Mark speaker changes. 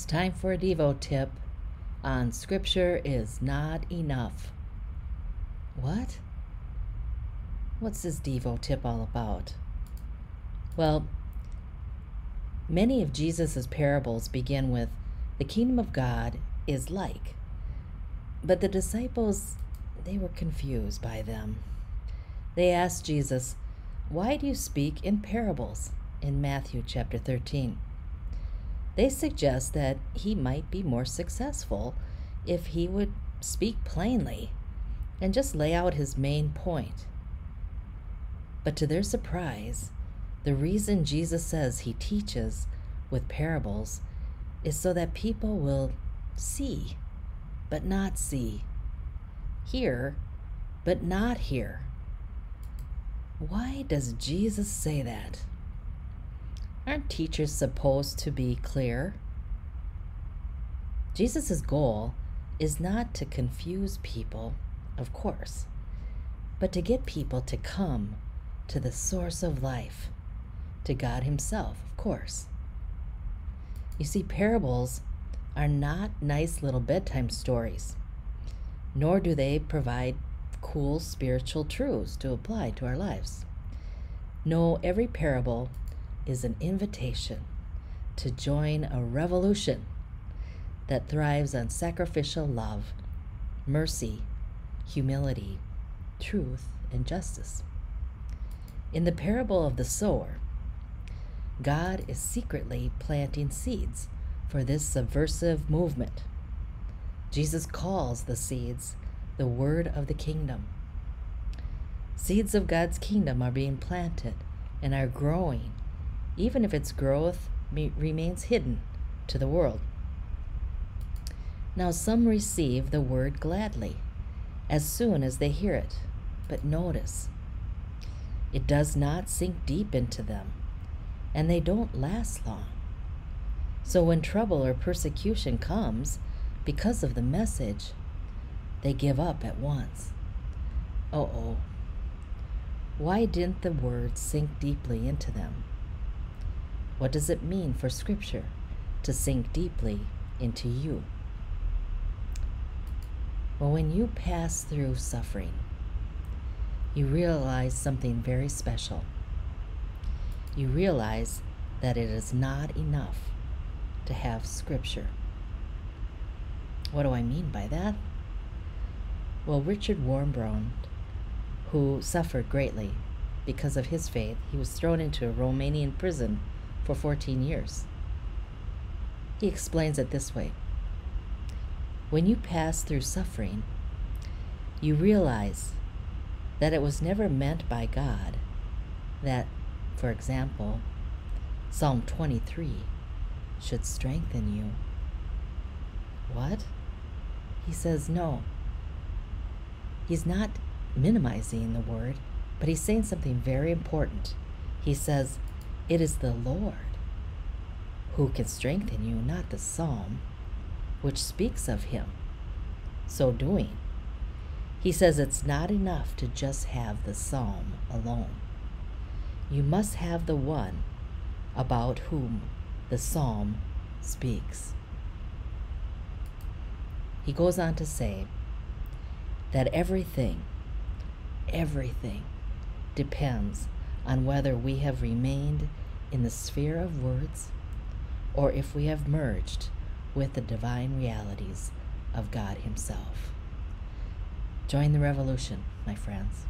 Speaker 1: It's time for a Devo tip on Scripture is not enough. What? What's this Devo tip all about? Well, many of Jesus' parables begin with, The kingdom of God is like. But the disciples, they were confused by them. They asked Jesus, Why do you speak in parables? in Matthew chapter 13. They suggest that he might be more successful if he would speak plainly and just lay out his main point. But to their surprise, the reason Jesus says he teaches with parables is so that people will see, but not see, hear, but not hear. Why does Jesus say that? Aren't teachers supposed to be clear? Jesus' goal is not to confuse people, of course, but to get people to come to the source of life, to God Himself, of course. You see, parables are not nice little bedtime stories, nor do they provide cool spiritual truths to apply to our lives. No, every parable is an invitation to join a revolution that thrives on sacrificial love, mercy, humility, truth, and justice. In the parable of the sower, God is secretly planting seeds for this subversive movement. Jesus calls the seeds the word of the kingdom. Seeds of God's kingdom are being planted and are growing even if its growth remains hidden to the world. Now, some receive the word gladly as soon as they hear it, but notice, it does not sink deep into them, and they don't last long. So, when trouble or persecution comes because of the message, they give up at once. Oh, oh. Why didn't the word sink deeply into them? What does it mean for Scripture to sink deeply into you? Well, when you pass through suffering, you realize something very special. You realize that it is not enough to have Scripture. What do I mean by that? Well, Richard Wurmbrand, who suffered greatly because of his faith, he was thrown into a Romanian prison for 14 years. He explains it this way When you pass through suffering, you realize that it was never meant by God that, for example, Psalm 23 should strengthen you. What? He says no. He's not minimizing the word, but he's saying something very important. He says, it is the Lord who can strengthen you, not the psalm, which speaks of him. So doing, he says it's not enough to just have the psalm alone. You must have the one about whom the psalm speaks. He goes on to say that everything, everything depends on whether we have remained in the sphere of words or if we have merged with the divine realities of God Himself. Join the revolution, my friends.